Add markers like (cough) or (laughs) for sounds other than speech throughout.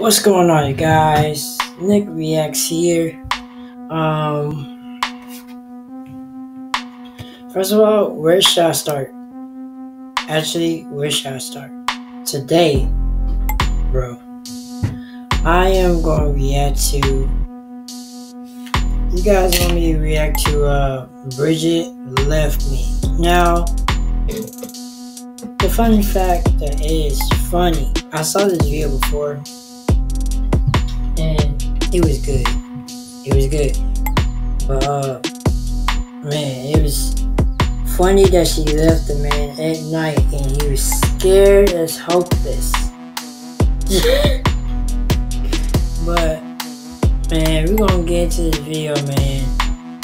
What's going on, you guys? Nick Reacts here. Um, first of all, where should I start? Actually, where should I start? Today, bro, I am going to react to. You guys want me to react to uh, Bridget Left Me. Now, the funny fact that it is funny, I saw this video before, it was good. It was good. But, uh, man, it was funny that she left the man at night and he was scared as hopeless. (laughs) but, man, we're gonna get into this video, man.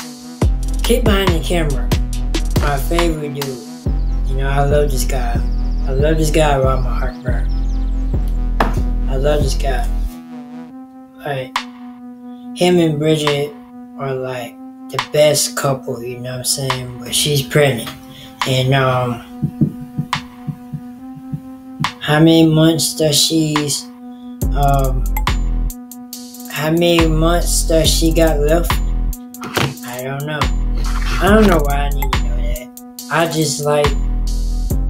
Kid behind the camera. My favorite dude. You know, I love this guy. I love this guy around my heart, bro. I love this guy. Like, him and Bridget are like the best couple, you know what I'm saying? But she's pregnant. And, um, how many months does she's, um, how many months does she got left? I don't know. I don't know why I need to know that. I just like,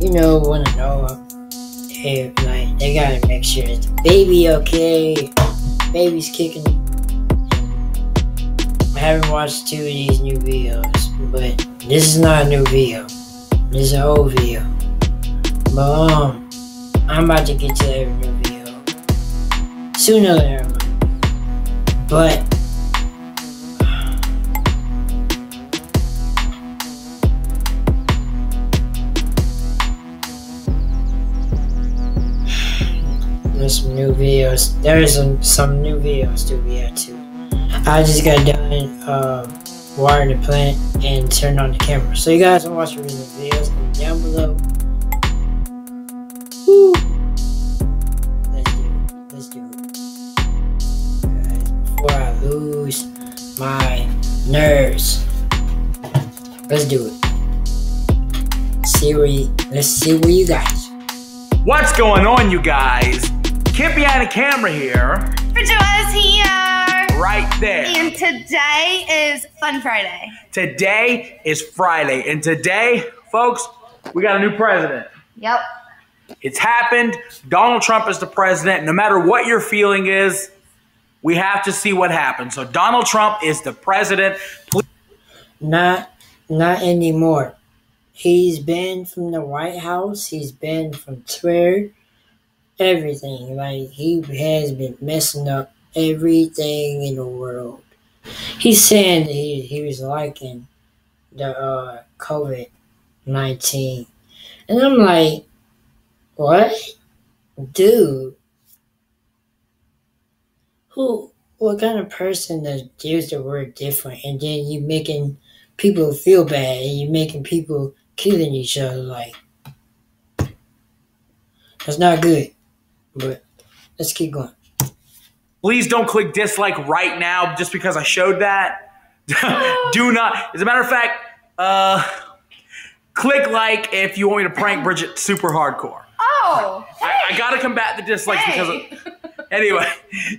you know, want to know if like they gotta make sure it's the baby okay, baby's kicking. I haven't watched two of these new videos, but this is not a new video. This is an old video. But um, I'm about to get to every new video sooner or later. But (sighs) there's some new videos. There's some, some new videos to react to. I just got done uh, wiring the plant and turning on the camera. So you guys can watch the recent videos down below. Woo. Let's do it. Let's do it. Guys, before I lose my nerves. Let's do it. See where you, let's see where you guys. What's going on, you guys? Can't be behind the camera here, Virtua's here. Right there. And today is Fun Friday. Today is Friday, and today, folks, we got a new president. Yep. It's happened. Donald Trump is the president. No matter what your feeling is, we have to see what happens. So Donald Trump is the president. Please Not not anymore. He's been from the White House, he's been from Twitter, everything. Like he has been messing up everything in the world. He's saying he, he was liking the uh, COVID nineteen. And I'm like, what? Dude. Who what kind of person does use the word different and then you making people feel bad and you making people killing each other like that's not good. But let's keep going. Please don't click dislike right now just because I showed that. (laughs) Do not. As a matter of fact, uh, click like if you want me to prank Bridget super hardcore. Oh. I, I gotta combat the dislikes because of. Anyway,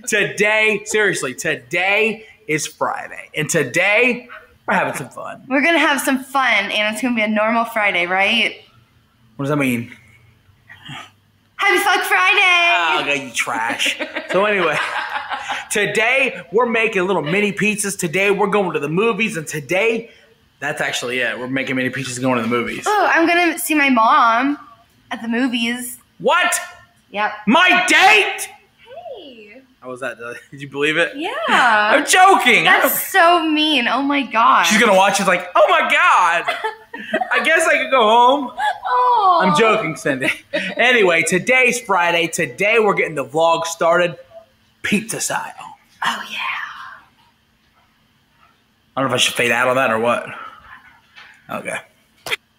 today, seriously, today is Friday. And today, we're having some fun. We're gonna have some fun, and it's gonna be a normal Friday, right? What does that mean? Happy Fuck Friday! Oh, God, you trash. so, anyway, (laughs) today we're making little mini pizzas. Today we're going to the movies. And today, that's actually it. We're making mini pizzas and going to the movies. Oh, I'm gonna see my mom at the movies. What? Yep. My date? Hey. How was that? (laughs) Did you believe it? Yeah. I'm joking. That's so mean. Oh my god. She's gonna watch. She's like, "Oh my god." (laughs) I guess I could go home. Oh. I'm joking, Cindy. Anyway, today's Friday. Today we're getting the vlog started, pizza style. Oh yeah. I don't know if I should fade out on that or what. Okay.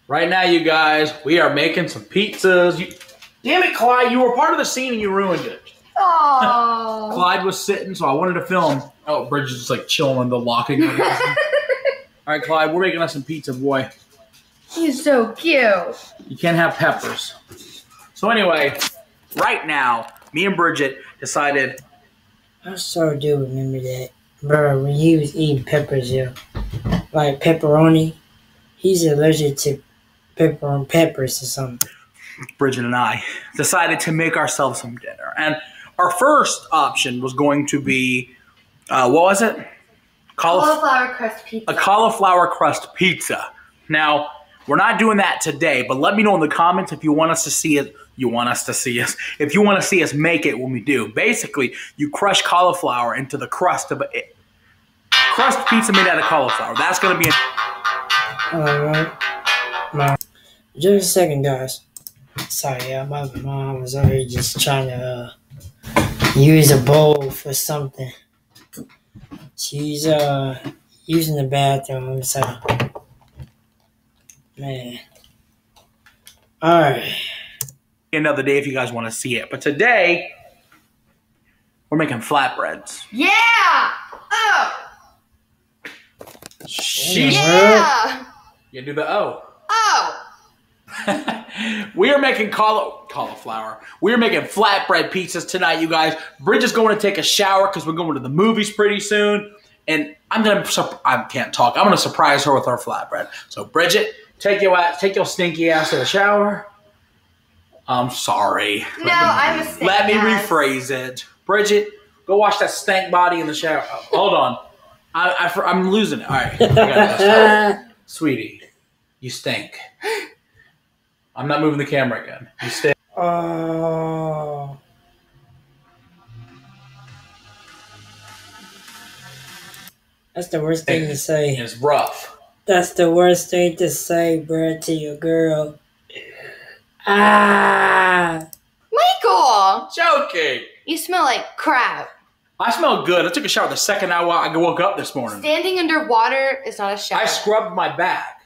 Right now, you guys, we are making some pizzas. You, damn it, Clyde! You were part of the scene and you ruined it. Oh. (laughs) Clyde was sitting, so I wanted to film. Oh, Bridget's just like chilling on the locking. (laughs) All right, Clyde, we're making us some pizza, boy. He's so cute. You can't have peppers. So anyway, right now, me and Bridget decided I so do remember that. Bro, when he was eating peppers, yeah. Like pepperoni. He's allergic to pepper on peppers or something. Bridget and I decided to make ourselves some dinner. And our first option was going to be uh, what was it? Cauliflower, Cauliflower crust pizza. a cauliflower crust pizza. Now, we're not doing that today, but let me know in the comments if you want us to see it. You want us to see us. (laughs) If you want to see us make it when we do. Basically, you crush cauliflower into the crust of it. Crust pizza made out of cauliflower. That's going to be. Alright. My, just a second, guys. Sorry, yeah, my mom was already just trying to uh, use a bowl for something. She's uh using the bathroom, so man. Alright. another day if you guys want to see it. But today, we're making flatbreads. Yeah! Oh! Sheesh. Yeah! You do the O. Oh! (laughs) we are making cauli- cauliflower. We are making flatbread pizzas tonight, you guys. Bridget's going to take a shower because we're going to the movies pretty soon. And I'm gonna, I can't talk. I'm gonna surprise her with our flatbread. So, Bridget, take your ass, take your stinky ass to the shower. I'm sorry. No, I'm a stank Let me ass. rephrase it. Bridget, go wash that stank body in the shower. Hold on. I, I, am losing it. All right. I got this. (laughs) Sweetie, you stink. I'm not moving the camera again. You stink. Oh. That's the worst thing to say. It's rough. That's the worst thing to say, bruh, to your girl. Ah! Michael! Joking. You smell like crap. I smell good. I took a shower the second I I woke up this morning. Standing underwater is not a shower. I scrubbed my back.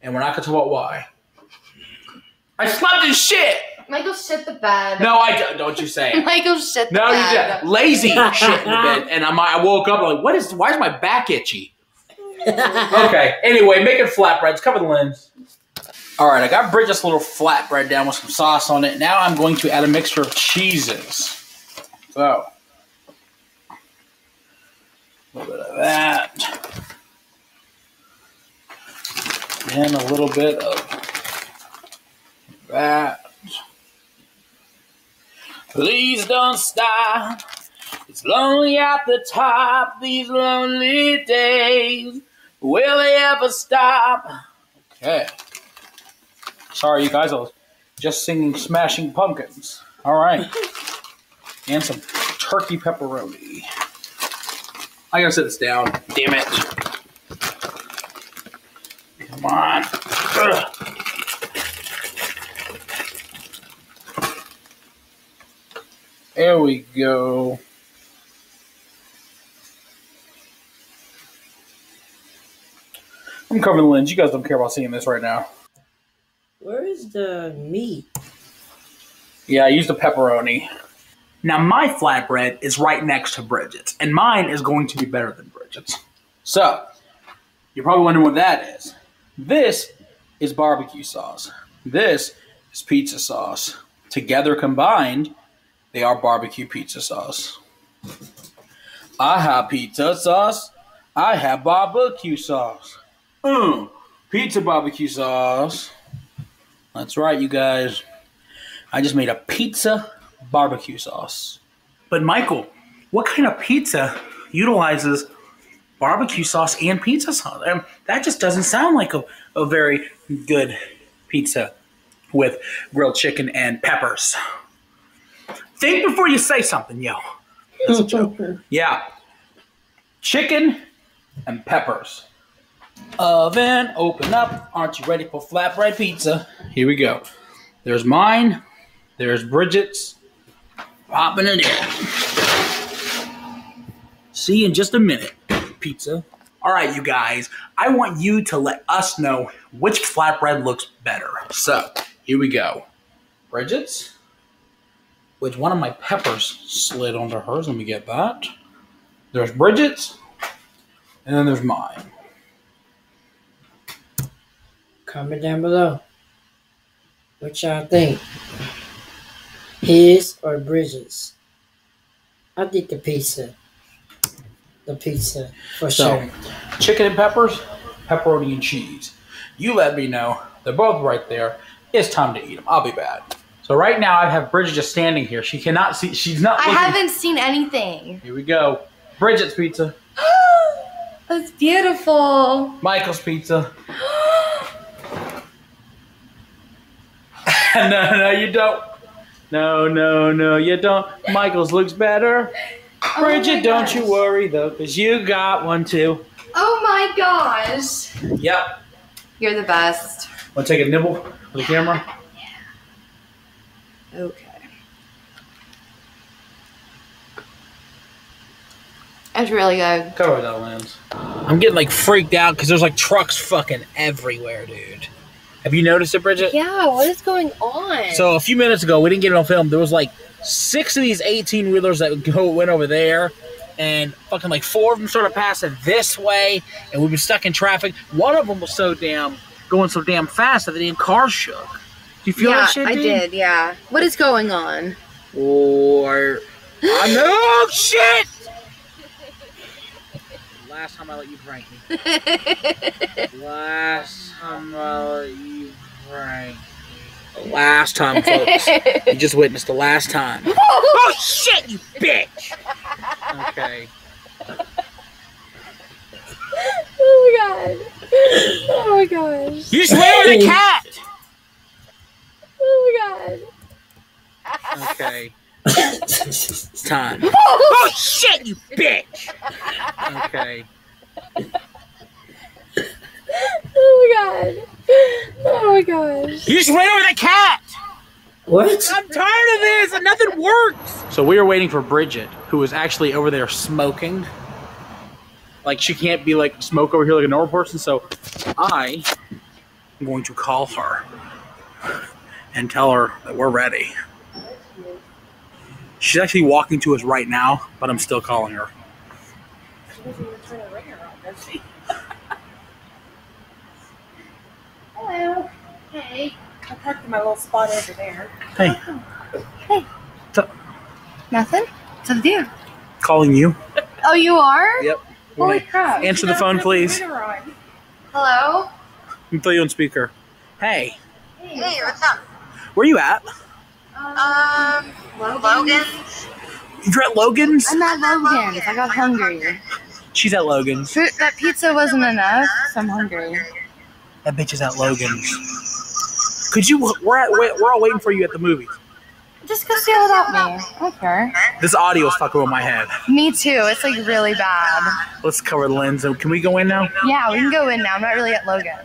And we're not going to talk about why. I slept in shit. Michael shit the bed. No, I don't. Don't you say (laughs) it. Michael shit the No, you bed. did. Lazy shit in the bed. (laughs) And I'm, I woke up like, what is, why is my back itchy? Okay. Anyway, make making flatbreads. Cover the lens. All right, I got Bridget's little flatbread down with some sauce on it. Now I'm going to add a mixture of cheeses. So, a little bit of that. And a little bit of that. Please don't stop. It's lonely at the top these lonely days. Will they ever stop? Okay. Sorry, you guys. I was just singing Smashing Pumpkins. All right. (laughs) And some turkey pepperoni. I gotta set this down. Damn it. Come on. Ugh. There we go. I'm covering the lens. You guys don't care about seeing this right now. Where is the meat? Yeah, I used the pepperoni. Now my flatbread is right next to Bridget's, and mine is going to be better than Bridget's. So, you're probably wondering what that is. This is barbecue sauce. This is pizza sauce. Together combined, they are barbecue pizza sauce. I have pizza sauce. I have barbecue sauce. Mmm, pizza barbecue sauce. That's right, you guys. I just made a pizza barbecue sauce. But Michael, what kind of pizza utilizes barbecue sauce and pizza sauce? Um, that just doesn't sound like a, a very good pizza with grilled chicken and peppers. Think before you say something, yo. That's a joke. Yeah. Chicken and peppers. Oven, open up. Aren't you ready for flatbread pizza? Here we go. There's mine. There's Bridget's. Popping it in. See you in just a minute. Pizza. All right, you guys. I want you to let us know which flatbread looks better. So, here we go. Bridget's. Which one of my peppers slid onto hers? Let me get that. There's Bridget's. And then there's mine. Comment down below. What y'all think? His or Bridget's? I think the pizza. The pizza for So- sure. Chicken and peppers, pepperoni and cheese. You let me know. They're both right there. It's time to eat them. I'll be back. So right now I have Bridget just standing here. She cannot see. She's not. I looking. haven't seen anything. Here we go. Bridget's pizza. (gasps) That's beautiful. Michael's pizza. (gasps) (laughs) no, no, you don't. No, no, no, you don't. Michael's looks better. Oh Bridget, my don't you worry though, because you got one too. Oh my gosh. Yep. You're the best. Want to take a nibble for the camera? Yeah. Okay. It's really good. Cover that lens. I'm getting like freaked out because there's like trucks fucking everywhere, dude. Have you noticed it, Bridget? Yeah, what is going on? So a few minutes ago, we didn't get it on film. There was like six of these 18 wheelers that go, went over there, and fucking like four of them started passing this way, and we've been stuck in traffic. One of them was so damn going so damn fast that the damn car shook. Do you feel yeah, that shit? I dude? did. Yeah. What is going on? Or I (gasps) know oh, shit. Last time I let you prank me. (laughs) Last time I let you prank me. The last time, (laughs) folks. You just witnessed the last time. (laughs) Oh shit, you bitch! Okay. oh my god. Oh my gosh. You just ran with a cat! Oh my god. Okay. It's time. (laughs) Oh shit, you bitch! Okay. Oh my god. Oh my gosh. You just ran over the cat! What? I'm tired of this and nothing works. So we are waiting for Bridget, who is actually over there smoking. Like she can't be like smoke over here like a normal person. So I am going to call her and tell her that we're ready. She's actually walking to us right now, but I'm still calling her. Hello. Hey. I parked in my little spot over there. Hey, Nothing? What's the deal? calling you. Oh, you are? Yep. Holy crap. Answer the phone, please. Hello? Let me put you on speaker. Hey, Hey, what's up? where are you at? Um, Logan. You're at Logan's? I'm at Logan's. I got hungry. She's at Logan's. Food, that pizza wasn't enough, so I'm hungry. That bitch is at Logan's. Could you? We're at. We're all waiting for you at the movies. Just go see without me. I don't care. This audio is fucking with my head. Me too. It's like really bad. Let's cover the lens. Can we go in now? Yeah, we can go in now. I'm not really at Logan's.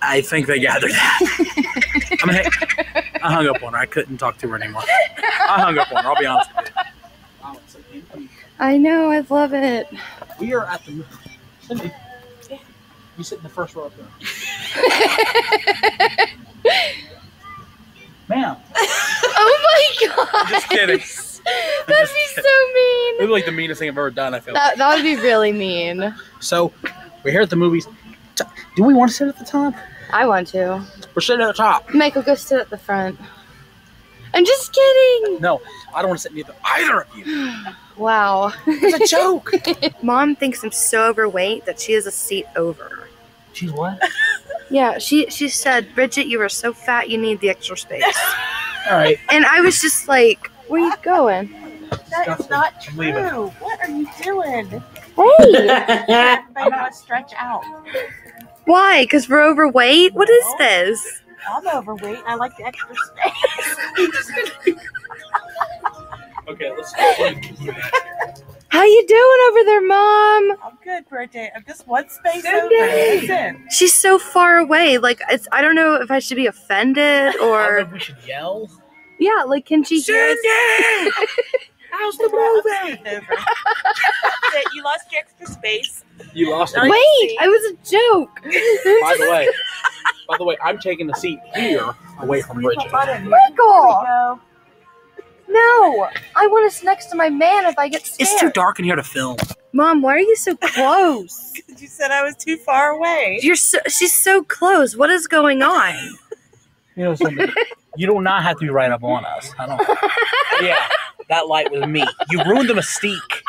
I think they gathered that. (laughs) I mean, I hung up on her. I couldn't talk to her anymore. I hung up on her. I'll be honest with you. Wow, it's so empty. I know. I love it. We are at the. Cindy, you sit in the first row up there. (laughs) Ma'am, oh my god. just kidding. (laughs) That'd be so mean. Maybe like the meanest thing I've ever done. I feel. That, that would be really mean. So, we're here at the movies. Do we want to sit at the top? I want to. We're sitting at the top. Michael, go sit at the front. I'm just kidding. No, I don't want to sit near either of you. Wow. It's a joke. (laughs) Mom thinks I'm so overweight that she has a seat over. She's what? (laughs) Yeah, she she said, Bridget, you are so fat you need the extra space. (laughs) All right. and I was just like, where you going? That is not I'm leaving. true. What are you doing? Hey, (laughs) Everybody want to stretch out. why? Because we're overweight? What is this? I'm overweight. and I like the extra space. Okay, let's. How you doing over there, Mom? I'm good, Bridget. I'm just one space Cindy! over. She's so far away. Like it's I don't know if I should be offended or we should yell. yeah. Like can she hear? us? (laughs) How's I'm scooting over. (laughs) That's it. You lost your extra space. You lost Nice. it. Wait, I was a joke. By the way, by the way, I'm taking the seat here away from Squeeze my Bridget. butt in here. Michael, There we go. No, I want us next to my man if I get scared. It's too dark in here to film. Mom, why are you so (laughs) close? You said I was too far away. You're so she's so close. What is going on? (laughs) You know something? You do not have to be right up on us. I don't. (laughs) Yeah, That light was me. You ruined the mystique.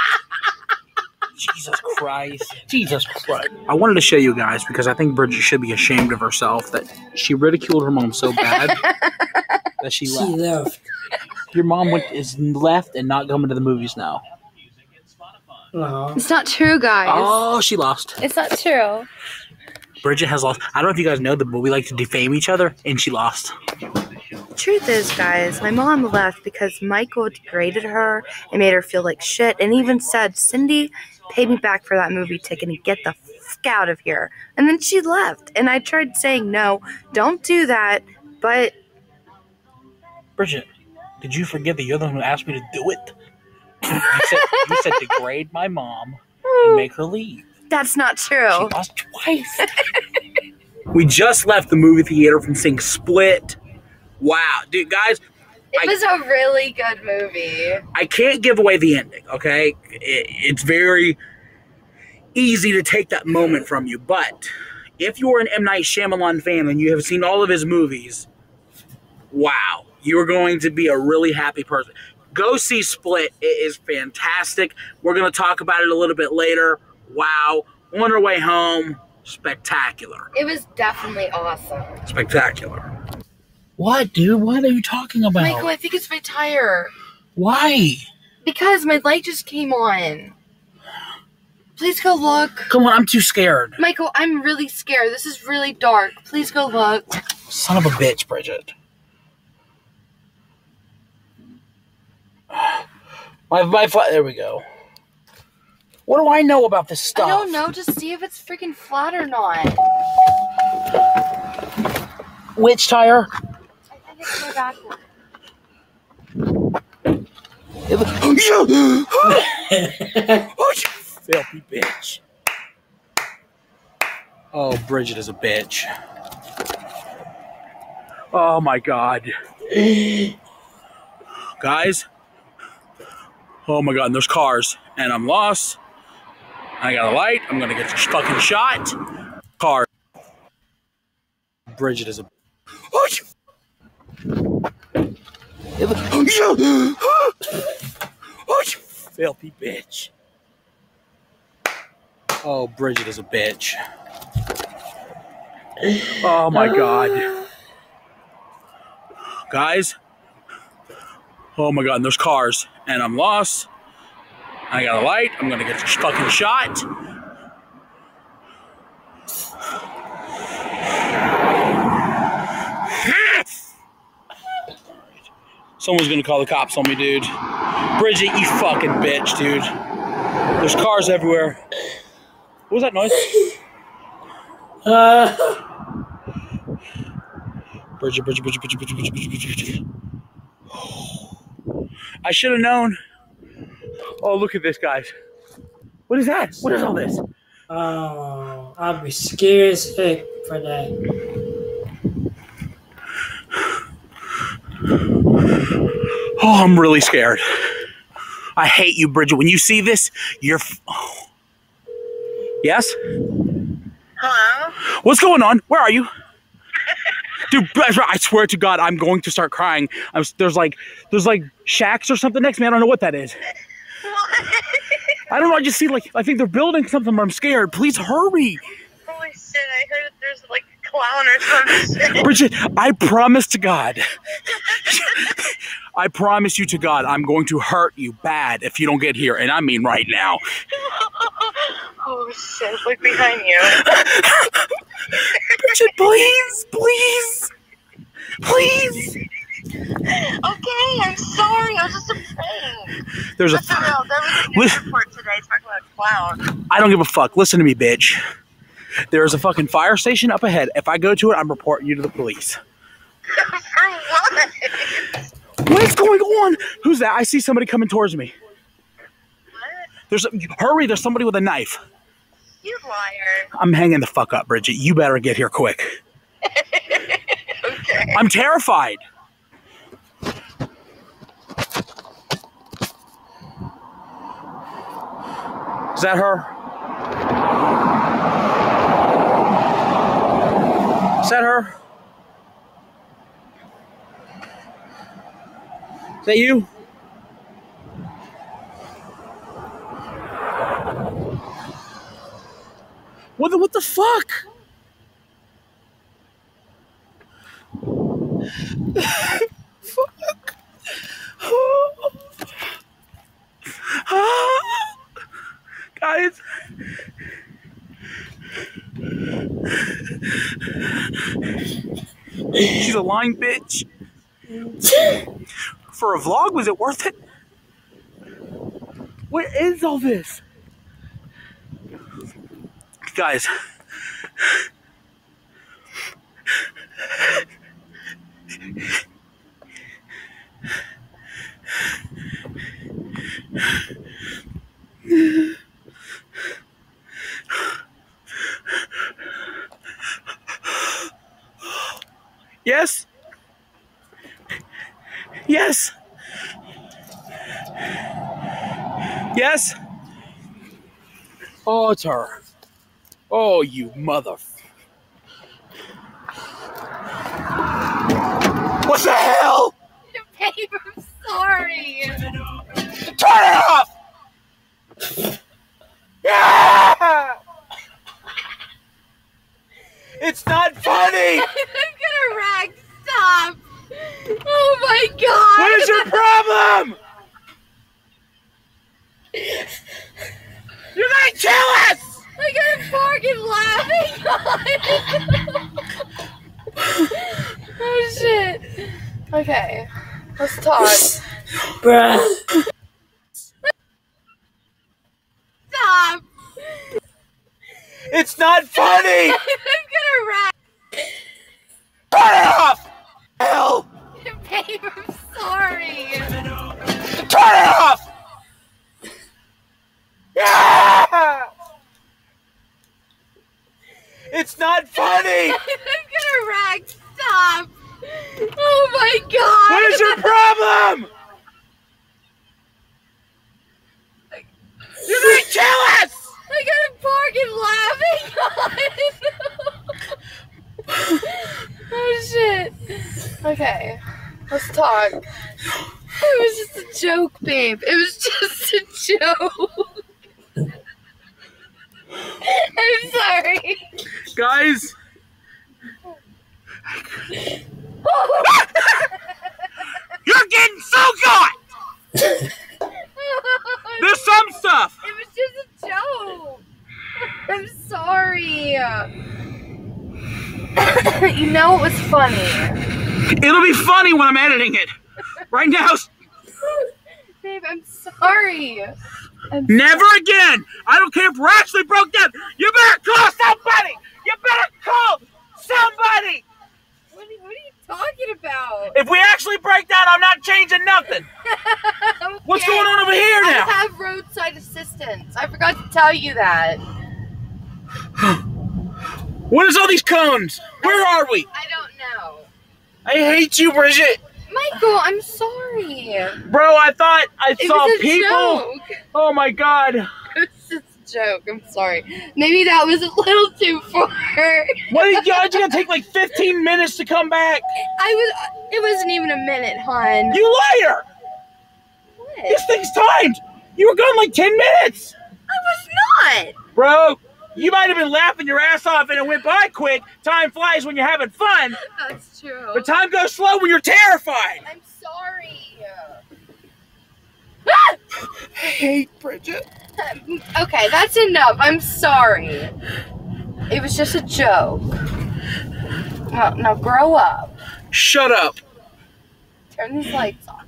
Jesus Christ. Jesus Christ. I wanted to show you guys because I think Bridget should be ashamed of herself that she ridiculed her mom so bad (laughs) that she She left. left. Your mom went is left and not coming to the movies now. No. It's not true, guys. Oh, she lost. It's not true. Bridget has lost. I don't know if you guys know that, but we like to defame each other, and she lost. Truth is, guys, my mom left because Michael degraded her and made her feel like shit, and even said, "Cindy, pay me back for that movie ticket and get the fuck out of here." And then she left, and I tried saying, "No, don't do that," but Bridget, did you forget that you're the one who asked me to do it? You said, you said degrade my mom and make her leave. that's not true. She true. lost twice. (laughs) we just left the movie theater from seeing Split. Wow, dude, guys, It was a really good movie. I can't give away the ending, okay? It, it's very easy to take that moment from you, but if you are an M. Night Shyamalan fan and you have seen all of his movies, wow, you're going to be a really happy person. Go see Split. It is fantastic. We're going to talk about it a little bit later. Wow. On our way home, spectacular. It was definitely awesome. Spectacular. What, dude? What are you talking about? Michael, I think it's my tire Why? because my light just came on. Please go look. Come on, I'm too scared. Michael, I'm really scared. This is really dark. Please go look. Son of a bitch, Bridget. My, my, fly- there we go. What do I know about this stuff? I don't know. Just see if it's freaking flat or not. Which tire? I think it's my back one. Filthy bitch. Oh, Bridget is a bitch. Oh my god. (gasps) Guys. Oh my god, and there's cars. And I'm lost. I got a light. I'm gonna get fucking shot. Car. Bridget is a. Filthy bitch. Oh, Bridget is a bitch. Oh my god. Guys. Oh my god, and there's cars. And I'm lost. I got a light. I'm gonna get fucking shot. Someone's gonna call the cops on me, dude. Bridget, you fucking bitch, dude. There's cars everywhere. What was that noise? Uh. Bridget, Bridget, Bridget, Bridget, Bridget, Bridget, Bridget, Bridget. I should have known. Oh, look at this, guys. What is that? What is all this? Oh, I'd be scared as heck for that. Oh, I'm really scared. I hate you, Bridget. When you see this, you're. F- oh. Yes? Hello? What's going on? Where are you? (laughs) Dude, I swear to God, I'm going to start crying. I'm, there's like, there's like shacks or something next to me. I don't know what that is. What? I don't know. I just see like, I think they're building something. But I'm scared. Please hurry, Holy shit, I heard that there's like a clown or some shit. Bridget. I promise to God. I promise you to God, I'm going to hurt you bad if you don't get here, and I mean right now. oh shit, look behind you. Bridget, please, please, please. Okay, I'm sorry, I was just afraid. There's a. Listen, no, there was a report today talking about clown. I don't give a fuck. Listen to me, bitch. There is a fucking fire station up ahead. If I go to it, I'm reporting you to the police. (laughs) For what? What is going on? Who's that? I see somebody coming towards me. What? There's a, hurry. There's somebody with a knife. You liar. I'm hanging the fuck up, Bridget. You better get here quick. (laughs) Okay. I'm terrified. Is that her? that her? Is that you? What the, what the fuck? (laughs) She's a lying bitch. (laughs) For a vlog, was it worth it? What is all this? Guys. Yes? Yes? Yes? Oh, it's her. Oh, you mother. What the hell? Babe, I'm sorry. Turn it off! Yeah! It's not funny! (laughs) I'm gonna rag. Stop. Oh my god. What is your problem? (laughs) You're gonna kill us! I got fucking laughing. (laughs) oh shit. Okay, let's talk. Bruh. Stop. It's not funny! (laughs) I'm gonna rag. (laughs) you're getting so good! There's some stuff! It was just a joke. I'm sorry. (coughs) you know it was funny. It'll be funny when I'm editing it. Right now, Babe, I'm sorry. I'm never again! I don't care if we're actually broke down! You better call somebody! You better call somebody! What are, what are you talking about? If we actually break down, I'm not changing nothing! (laughs) What's going on over here now? I have roadside assistance. I forgot to tell you that. (gasps) What is all these cones? Where are we? I don't know. I hate you, Bridget! Michael, I'm sorry. Bro, I thought I It saw people. joke. Oh my god. It was just a joke. I'm sorry. Maybe that was a little too far. What did you, you (laughs) gonna take like 15 minutes to come back? I was. It wasn't even a minute, hon. You liar! What? This thing's timed! You were gone like 10 minutes! I was not. Bro, you might have been laughing your ass off and it went by quick. Time flies when you're having fun, That's true. but time goes slow when you're terrified. I'm sorry. (laughs) I hate Bridget. Okay, that's enough. I'm sorry. It was just a joke. Now, now grow up. Shut up. Turn these lights off.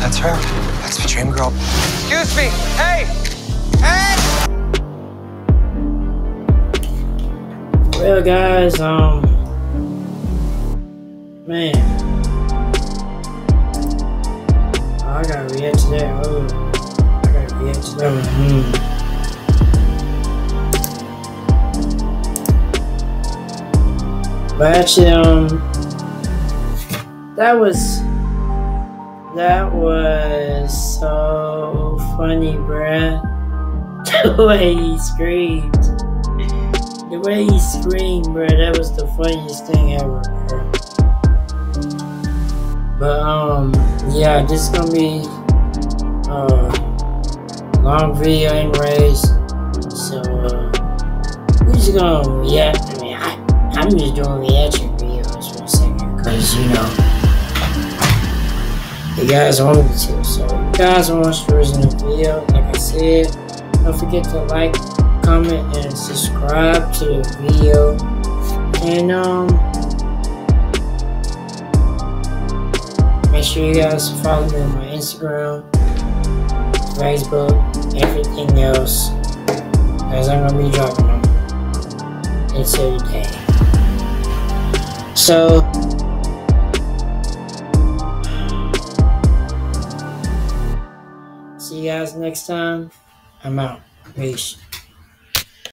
That's her. That's the dream girl. Excuse me. Hey! Hey! Well, guys, um, man, I gotta react to that. Oh, I gotta react to that. Hmm. But actually, um, that was that was so funny, bruh. (laughs) The way he screamed. The way he screamed, bro, that was the funniest thing ever, bro. But um, yeah, this is gonna be uh, long video anyways. So uh, we're just gonna react. I mean, I, I'm just doing reaction videos for a second because you know you guys want me to. So if you guys want to the video, like I said, don't forget to like, comment, and subscribe to the video. And um, make sure you guys follow me on my Instagram, Facebook, everything else, as I'm gonna be dropping them until the day. So. See you guys next time. I'm out. Peace.